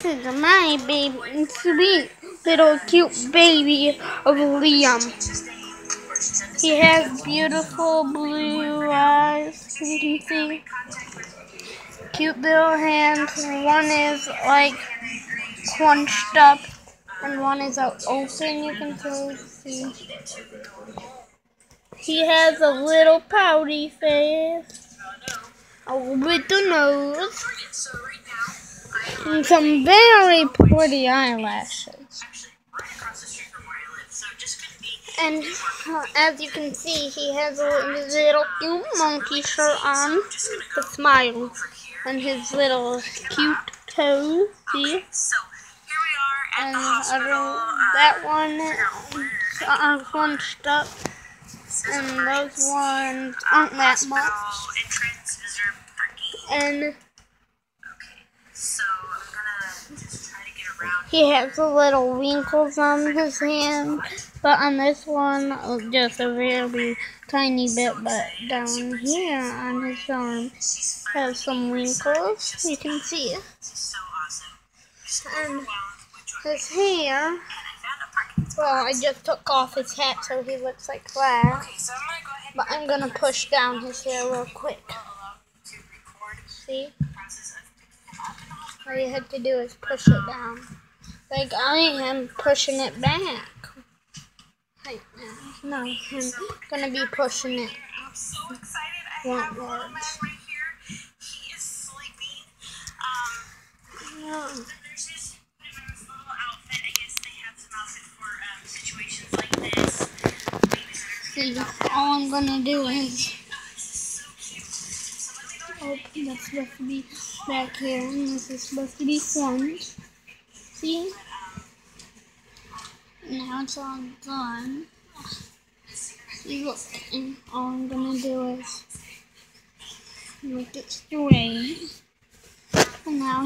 This is my baby, sweet little cute baby of Liam. He has beautiful blue eyes, you can see. Cute little hands. One is like crunched up, and one is open, you can totally see. He has a little pouty face, a little nose. And some very pretty eyelashes. And uh, as you can see, he has a little cute monkey shirt on with smile. And his little cute toe, see? And that one uh, crunched up. And those ones aren't that much. And He has a little wrinkles on his hand, but on this one, just a very tiny bit, but down here on his arm has some wrinkles. You can see it. And his hair, well, I just took off his hat so he looks like that. But I'm going to push down his hair real quick. See? All you have to do is push it down. Like I am pushing it back. No, I'm gonna be pushing it. I'm so excited. I have words. right here. He is sleeping. Um, yeah. there's this little outfit. I guess they have some outfit for um, situations like this. See, all I'm gonna do is. Oh, that's supposed to be back here, and this is supposed to be front. See? Now it's all done. Look, and all I'm gonna do is make it straight. And now